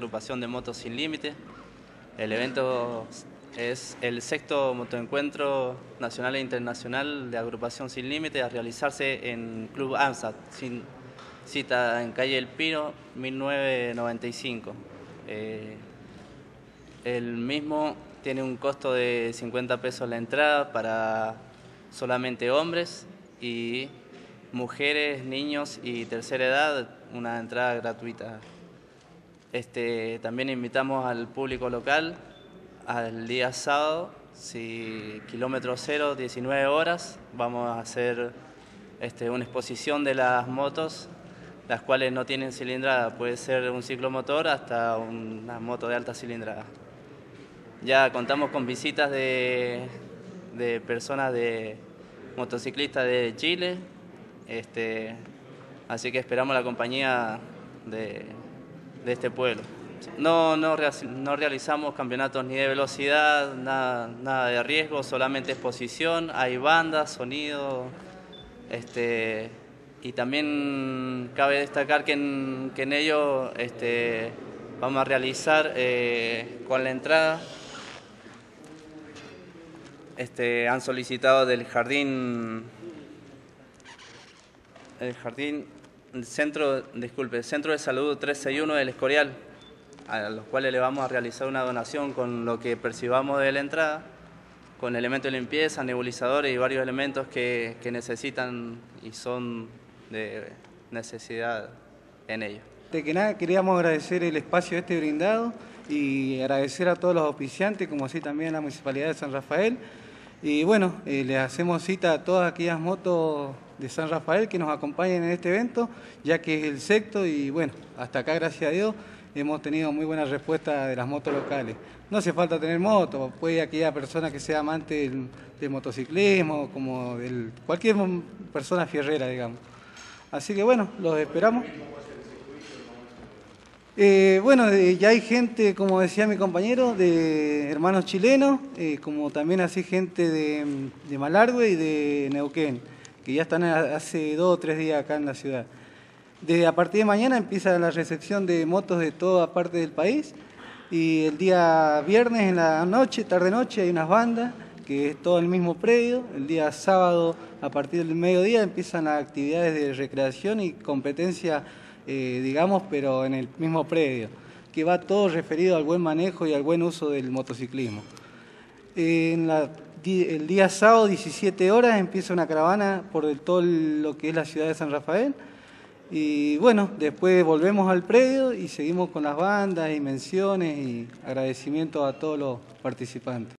Agrupación de Motos Sin Límite. El evento es el sexto motoencuentro nacional e internacional de Agrupación Sin Límite a realizarse en Club AMSAT, sin cita en calle El Pino, 1995. Eh, el mismo tiene un costo de 50 pesos la entrada para solamente hombres y mujeres, niños y tercera edad, una entrada gratuita este, también invitamos al público local al día sábado, si kilómetro cero, 19 horas, vamos a hacer este, una exposición de las motos, las cuales no tienen cilindrada, puede ser un ciclomotor hasta una moto de alta cilindrada. Ya contamos con visitas de, personas de motociclistas de Chile, este, así que esperamos la compañía de de este pueblo. No, no, no, realizamos campeonatos ni de velocidad, nada, nada, de riesgo, solamente exposición, hay bandas, sonido, este, y también cabe destacar que en, que en ello este, vamos a realizar eh, con la entrada, este, han solicitado del jardín, el jardín centro, disculpe, Centro de Salud 361 del Escorial, a los cuales le vamos a realizar una donación con lo que percibamos de la entrada, con elementos de limpieza, nebulizadores y varios elementos que, necesitan y son de necesidad en ellos. De que nada, queríamos agradecer el espacio este brindado y agradecer a todos los oficiantes, como así también a la Municipalidad de San Rafael. Y bueno, eh, les hacemos cita a todas aquellas motos de San Rafael que nos acompañen en este evento, ya que es el sexto y bueno, hasta acá gracias a Dios hemos tenido muy buena respuesta de las motos locales. No hace falta tener moto, puede aquella persona que sea amante del, motociclismo, como del, cualquier persona fierrera, digamos. Así que bueno, los esperamos. Eh, bueno, ya hay gente, como decía mi compañero, de hermanos chilenos, eh, como también así gente de, de Malargüe y de Neuquén que ya están hace dos o tres días acá en la ciudad. De, a partir de mañana empieza la recepción de motos de toda parte del país y el día viernes en la noche, tarde-noche, hay unas bandas que es todo el mismo predio. El día sábado, a partir del mediodía, empiezan las actividades de recreación y competencia, eh, digamos, pero en el mismo predio, que va todo referido al buen manejo y al buen uso del motociclismo. En la el día sábado, 17 horas, empieza una caravana por todo lo que es la ciudad de San Rafael. Y bueno, después volvemos al predio y seguimos con las bandas y menciones y agradecimientos a todos los participantes.